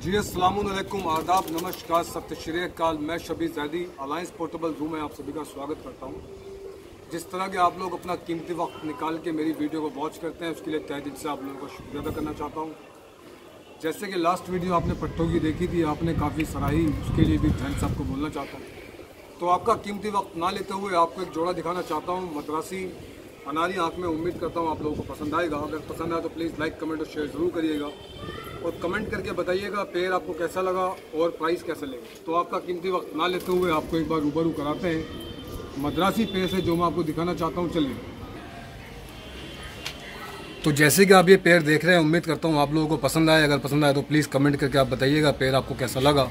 जी असलकुम आदाब, नमस्कार, सत्य श्री अकाल। मैं Shabi Zaidi alliance portable room में आप सभी का स्वागत करता हूँ। जिस तरह के आप लोग अपना कीमती वक्त निकाल के मेरी वीडियो को वॉच करते हैं, उसके लिए तय दिल से आप लोगों का शुक्रिया अदा करना चाहता हूँ। जैसे कि लास्ट वीडियो आपने पट्टों की देखी थी, आपने काफ़ी सराही उसके लिए भी थैंक्स आपको बोलना चाहता हूँ। तो आपका कीमती वक्त ना लेते हुए आपको एक जोड़ा दिखाना चाहता हूँ, मद्रासी अनारी आँख में उम्मीद करता हूँ आप लोगों को पसंद आएगा। अगर पसंद आए तो प्लीज़ लाइक कमेंट और शेयर ज़रूर करिएगा। और कमेंट करके बताइएगा पेड़ आपको कैसा लगा और प्राइस कैसा लगे। तो आपका कीमती वक्त ना लेते हुए आपको एक बार रूबरू कराते हैं। मद्रासी पेड़ से जो मैं आपको दिखाना चाहता हूँ, चलिए। तो जैसे कि आप ये पेड़ देख रहे हैं, उम्मीद करता हूँ आप लोगों को पसंद आए। अगर पसंद आए तो प्लीज़ कमेंट करके आप बताइएगा पेड़ आपको कैसा लगा।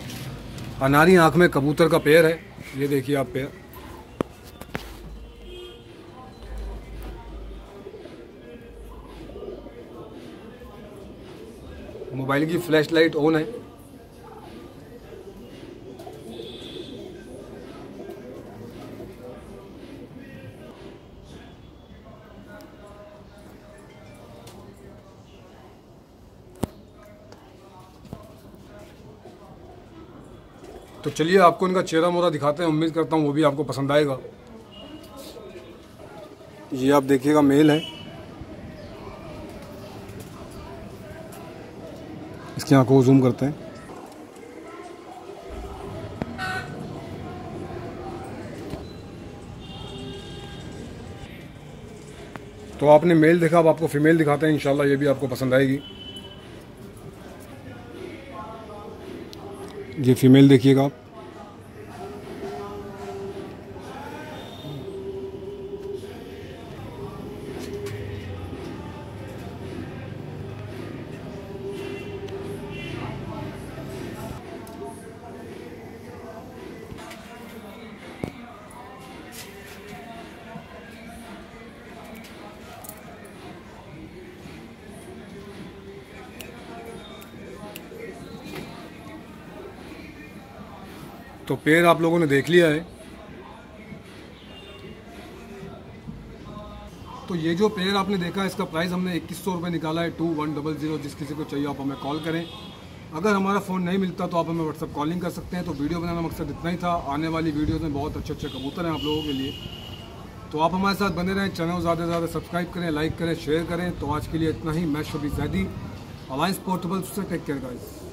अनारी आँख में कबूतर का पेड़ है। ये देखिए आप पेड़ मोबाइल की फ्लैश लाइट ऑन है। तो चलिए आपको इनका चेहरा मोरा दिखाते हैं, उम्मीद करता हूँ वो भी आपको पसंद आएगा। ये आप देखिएगा, मेल है। इसकी आँखों को जूम करते हैं। तो आपने मेल देखा, अब आपको फीमेल दिखाते हैं, इंशाल्लाह ये भी आपको पसंद आएगी। ये फीमेल देखिएगा आप। तो पेड़ आप लोगों ने देख लिया है। तो ये जो पेड़ आपने देखा, इसका प्राइस हमने इक्कीस सौ रुपये निकाला है टू वन डबल ज़ीरो जिस किसी को चाहिए आप हमें कॉल करें। अगर हमारा फ़ोन नहीं मिलता तो आप हमें व्हाट्सअप कॉलिंग कर सकते हैं। तो वीडियो बनाना मकसद इतना ही था। आने वाली वीडियो में बहुत अच्छे अच्छे कबूतर हैं आप लोगों के लिए। तो आप हमारे साथ बने रहें चैनल ज़्यादा से ज़्यादा सब्सक्राइब करें लाइक करें शेयर करें। तो आज के लिए इतना ही। मैं शबी जैदी अलायंस पोर्टेबल से टेक केयर गाइज़